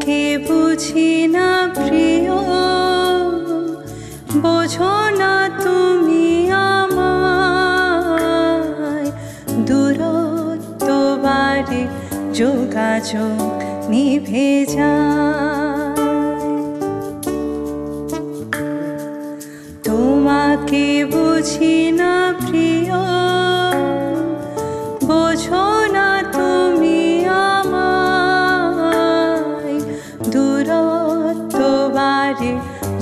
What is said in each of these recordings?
তোমাকে বুঝি না প্রিয়। বোঝো না তুমি আমায়। দূরত্ব বাড়ে, যোগাযোগ নিভে তোমাকে বুঝি না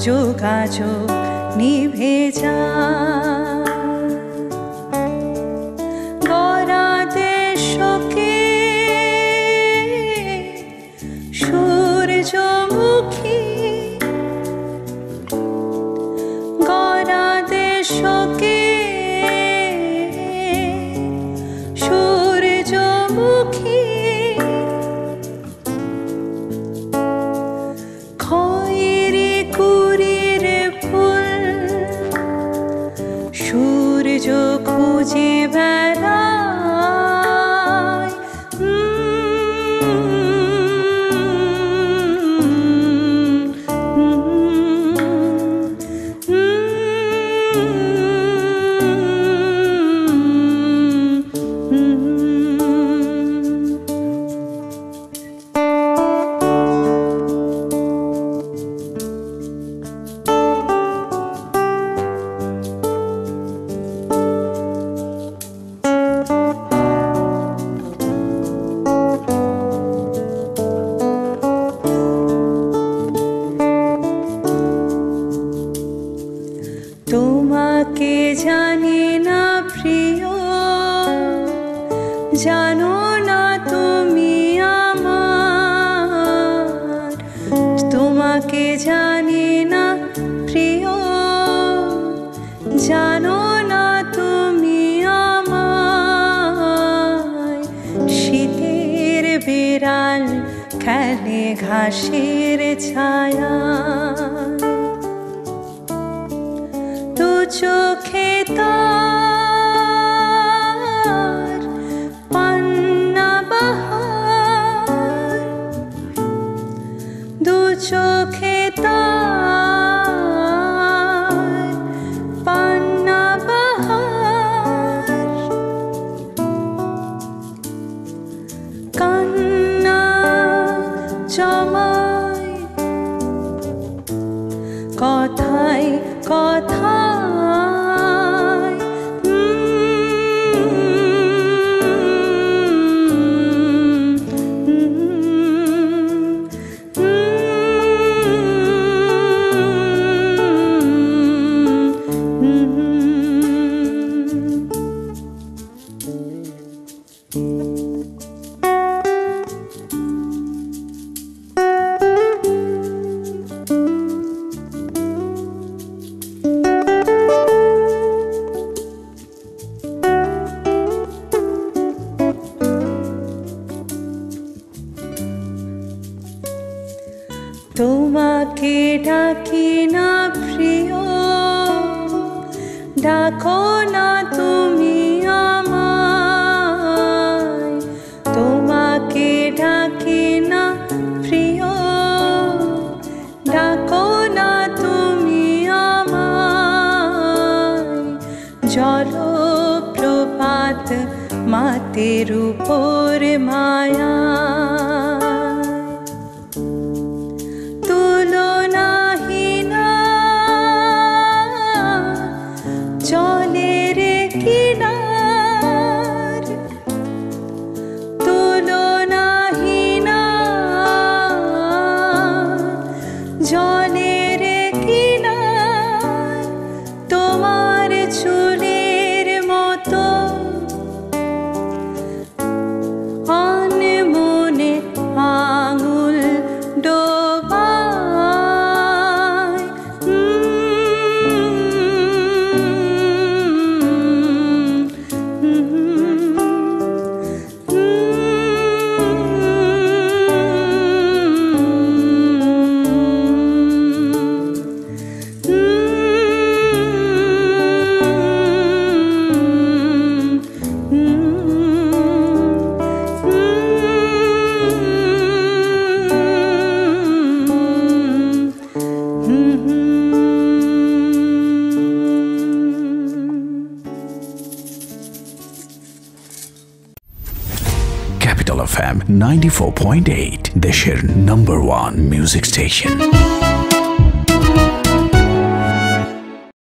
যোগাযোগ নিভে যায় তোমাকে জানি না প্রিয়। জানো না তুমি আমার। তোমাকে জানি না প্রিয়। জানো না তুমি আমায়। শীতের বিড়াল খেলে ঘাসের ছায়া। চোখে তার পান্না বাহার। দু চোখে তার পান্না বাহার। কান্না জমায়। কথায় কথায় ডাকি না প্রিয়। ডাকো না তুমি আমায়। তোমাকে ডাকি না প্রিয়। ডাকো না তুমি আমায়। জলপ্রপাত মাতের উপর মায়া। capital F M ninety four point eight দেশের নম্বর ওয়ান মিউজিক স্টেশন